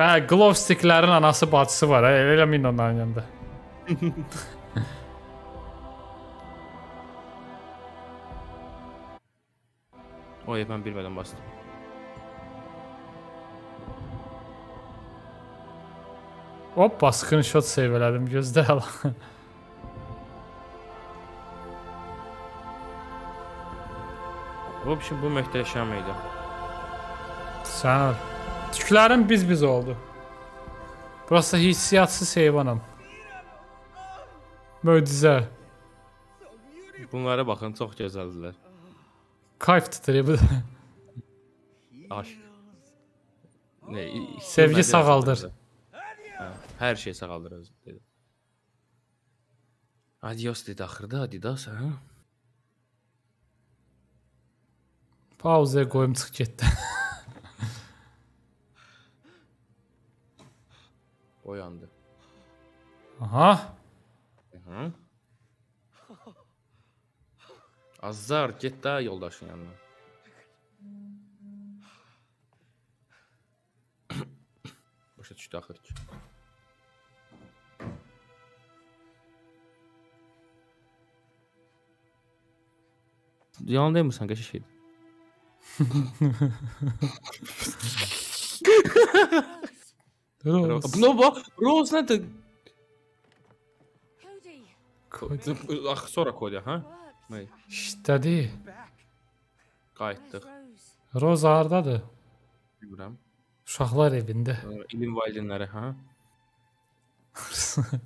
Hə, glove sticklərin anası bacısı var, hə, elə min onların yanında. Oy, mən bilmədən bastım. Hoppa, screenshot save elədim, gözlə hələ. Bu biçim bu möhtəşəm idi. Sənər. Tüklərim biz-biz oldu. Burası hissiyatsız heyvanam. Möcüzə. Bunlara baxın, çox gözəldilər. Kayf bu. Aşk. Ne, Sevgi sağaldır. Hə, hər şey sağaldır özü dedi. Adios dedi axırda Adidas, hə? Pauzaya qoyum çıx getdi. Oyandı. Aha. Hı. Azar, get də yoldaşın yanına. Başa düşdü axır ki. Yalan demirsən, qəşəng şeydir. Rose. Buna bax, Rose nədir? Cody, Ax, sonra koydu, hə? İşdədi. Qayıtdıq. Rose hardadır? Bilmirəm. Uşaqlar evində. Ə, İlim valideynləri, hə?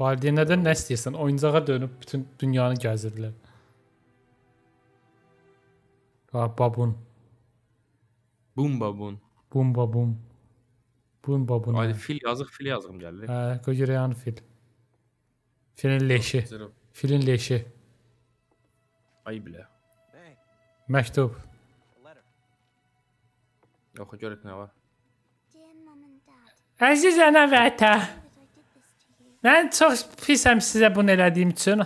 Valideynlərdən nə istəyirsən? Oyuncağa dönüb bütün dünyanı gəzirdilər. Ha, babun. Bum babun. Bum babum. Bum babun. Ayda fil yazıq, fil yazığım gəldi. Hə, qoyurayan fil. Filin leşi. Filin leşi. Ay bilə. Məktub. Yox, görək nə var. Əziz ana və ata. Mən çox pisəm sizə bunu elədiyim üçün.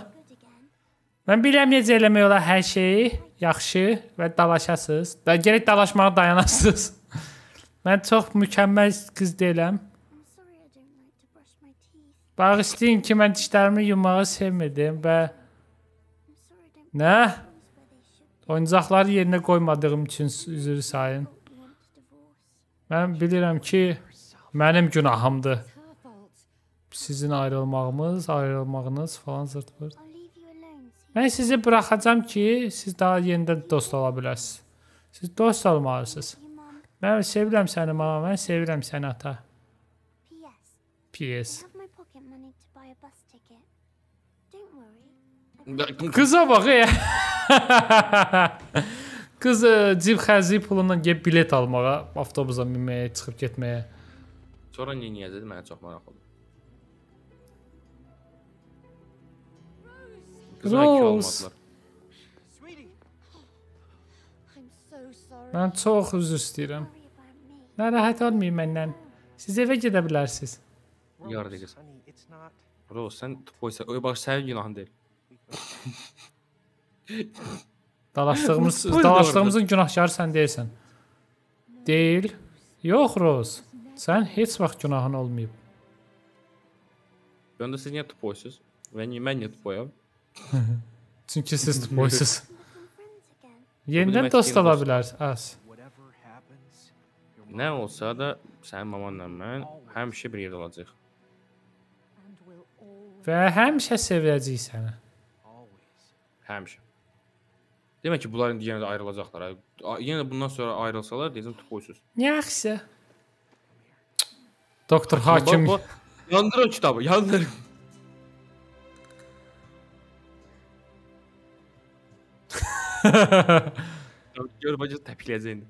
Mən bilirəm necə eləmək olar hər şeyi. Yaxşı və dalaşasınız. Da gərək dalaşmağa dayanasınız. Mən çox mükəmməl qız deyiləm. I'm sorry I don't like to brush my teeth. Bağışlayın ki, mən dişlərimi yumağı sevmirdim və nə? Oyuncaqları yerinə qoymadığım üçün üzr sayın. Mən bilirəm ki, mənim günahımdır. Sizin ayrılmağımız, ayrılmağınız falan see? Mən sizi buraxacam ki, siz daha yenidən dost ola biləsiniz. Siz dost olmalısınız. Mən sevirəm səni mama, mən sevirəm səni ata. P.S. Qıza bax. ey. Qız e, cib xərci pulundan gəlib bilet almağa, avtobusa minməyə, çıxıb getməyə. Sonra nə edəcək? Mənə çox maraqlıdır. Rose. Mən çox üzr istəyirəm. Narahat olmayın məndən. Siz evə gedə bilərsiniz. Yar not. Rose, sən toysa, o bax sənin günahın deyil. Dalaşdığımız, dalaşdığımızın günahkarı sən deyilsən. Deyil. Yox, Rose. Sən heç vaxt günahın olmayıb. Bəndə siz niyə topoysuz? Və niyə mən niyə topoyam? Çünki siz again. Yenidən dost ola happens, your Nə olsa da sənin mamanla mən həmişə bir yerdə olacağıq. Və həmişə sevəcəyik səni. Həmişə. Demək ki, bunlar indi yenə də ayrılacaqlar. A- Yenə də bundan sonra ayrılsalar, deyəcəm topoysuz. Yaxşı. Doktor Hakim Bax, bax, Yandır o kitabı, yandır. Gör bacı təpikləyəcək indi.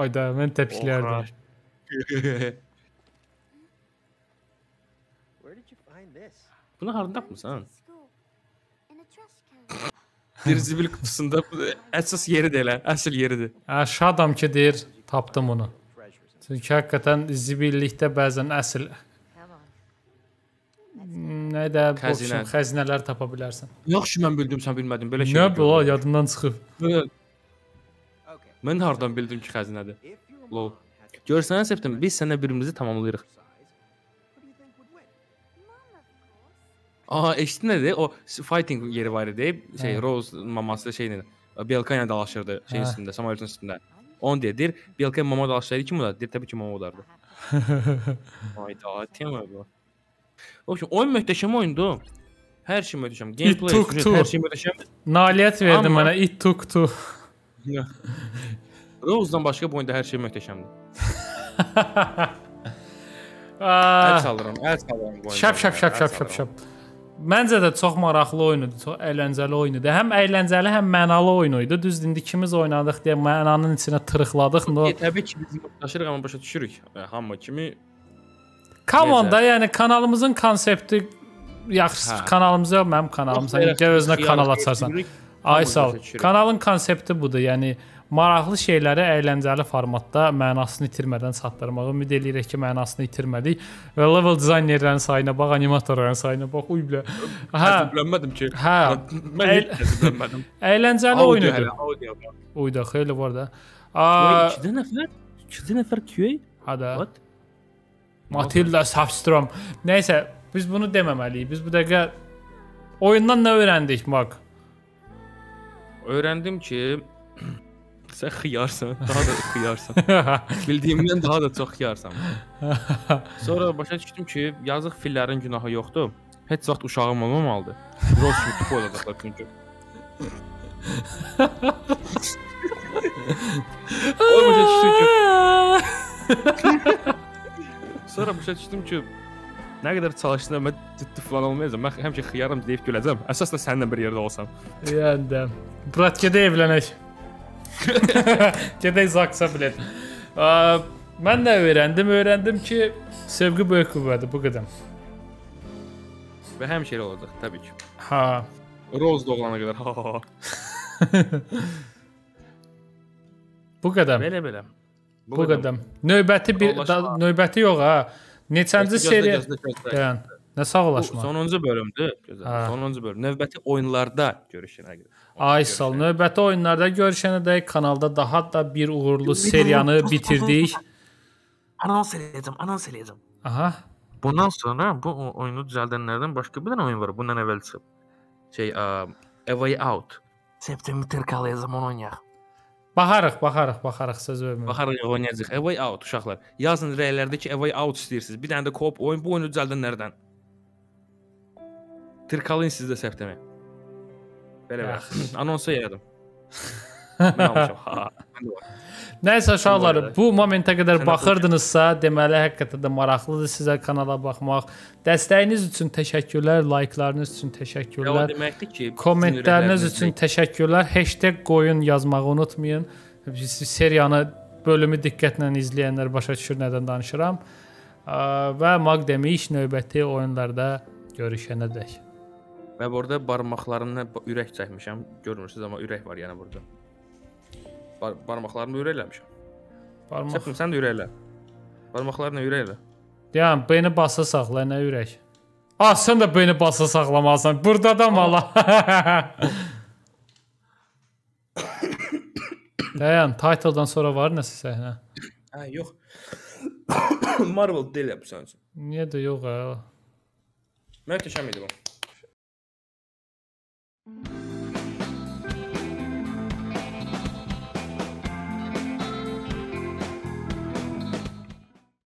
Ayda mən təpiklərdim. Oha. Where did you find this? Bunu hardan tapmısan? School. In a trash can. Bir zibil qutusunda əsas yeridir elə, əsl yeridir. Hə, şadam ki deyir, tapdım onu. Çünki həqiqətən zibillikdə bəzən əsl nə də Xəzinə. xəzinə. xəzinələr tapa bilərsən. Yaxşı mən bildim, sən bilmədin. Belə şey. Nə bu, la, yadından çıxıb. Mən- hardan bildim ki, xəzinədir? Lol. Görsən Septem, biz sənə birimizi tamamlayırıq. Aha, eşitdin nədir? O fighting yeri var idi. Şey, Hə. Rose maması şeylə Belka ilə dalaşırdı şeyin Hə. üstündə, samolyotun üstündə. Onu deyir, deyir, Belka mama dalaşsaydı kim olardı? Deyir, təbii ki, mama olardı. Hayda, tema bu. O üçün oyun möhtəşəm oyundu. Hər şey möhtəşəm. Gameplay, two. hər şey möhtəşəm. Nailiyyət verdi mənə. It took to. Rose-dan başqa bu oyunda hər şey möhtəşəmdir. Əl Aa, salıram, əl salıram bu oyunda. Şap şap şap şap şap şap. Məncə də çox maraqlı oyun idi, çox əyləncəli oyun idi. Həm əyləncəli, həm mənalı oyun idi. Düzdür, indi ikimiz oynadıq deyə mənanın içinə tırıqladıq. No. E, təbii ki, biz möhtəşirik amma başa düşürük. E, Hamı kimi Come on da, yəni kanalımızın konsepti yaxşı Hə. kanalımız yox, mənim kanalımsa. Gəl özünə kanal açarsan. Ay sağ ol. Kanalın konsepti budur. Yəni maraqlı şeyləri əyləncəli formatda mənasını itirmədən çatdırmağı ümid eləyirik ki, mənasını itirmədik. Və level dizaynerlərin sayına bax, animatorların sayına bax. Uy bilə. Hə, Təəssüflənmədim ki. Hə. Mən heç təəssüflənmədim. əyləncəli oyun idi. Audio. Uyda xeyli var da. Aa, 2 nəfər? 2 nəfər QA? hada. What? Matilda Sapstrom. Nəysə, biz bunu deməməliyik. Biz bu dəqiqə oyundan nə öyrəndik, Mak? Öyrəndim ki, sən xiyarsan, daha da xiyarsan. Bildiyimdən daha da çox xiyarsan. Sonra başa düşdüm ki, yazıq fillərin günahı yoxdur. Heç vaxt uşağım olmamalıdır. Ross YouTube olacaqlar çünki. O başa düşdüm ki, sonra başa düşdüm ki, nə qədər çalışsam mən ciddi falan olmayacağam. Mən həmişə xiyarım deyib güləcəm. Əsas da səninlə bir yerdə olsam. Yəni də. Brat gedək evlənək. gedək Zaksa bilet. Mən nə öyrəndim? Öyrəndim ki, sevgi böyük qüvvədir bu qədər. Və həmişə elə olacaq, təbii ki. Ha. Rose doğulana qədər. Ha ha. ha. Bu qədər. Belə belə. Bu qədər. Növbəti bir növbəti yox ha. Neçənci seriya? Dayan. Nə Bu sağollaşma? sonuncu bölümdür. Gözəl. Ha. Sonuncu bölüm. Növbəti oyunlarda görüşənə qədər. Ay sağ ol. Növbəti oyunlarda görüşənədək kanalda daha da bir uğurlu seriyanı bitirdik. Anons eləyəcəm, anons eləyəcəm. Aha. Bundan sonra bu oyunu düzəldənlərdən başqa bir dənə oyun var. Bundan əvvəl çıxıb. Şey, a, A Way Out. September qalayacam onu oynayaq. Baxarıq, baxarıq, baxarıq söz vermirəm. Baxarıq oynayacağıq. A Way Out uşaqlar. Yazın rəylərdə ki, A Way Out istəyirsiniz. Bir dənə də co-op oyun bu oyunu düzəldənlərdən. Tirkalın sizdə səftəmi. Belə belə. Anonsa yaradım. Nəysə uşaqlar, bu momentə qədər baxırdınızsa, deməli həqiqətən də maraqlıdır sizə kanala baxmaq. Dəstəyiniz üçün təşəkkürlər, layqlarınız üçün təşəkkürlər. deməkdir ki, Kommentləriniz üçün təşəkkürlər. Hashtag qoyun yazmağı unutmayın. Seriyanı bölümü diqqətlə izləyənlər başa düşür nədən danışıram. Və Maq demiş növbəti oyunlarda görüşənədək. Və burada barmaqlarımla ba- ürək çəkmişəm. Görmürsüz amma ürək var yəni burada. Bar barmaqlarımı ürəkləmişəm. Barmaq. Səfim sən də ürəklə. Barmaqlarla ürəklə. Yəni beni basa saxla, nə ürək. Ah, sən də beni basa saxlamalısan. Burada da mala. Dayan, title-dan sonra var nəsə səhnə? Hə, yox. Marvel deyil bu sənin üçün. Niyə də yox ha? Möhtəşəm idi bu. Mm-hmm.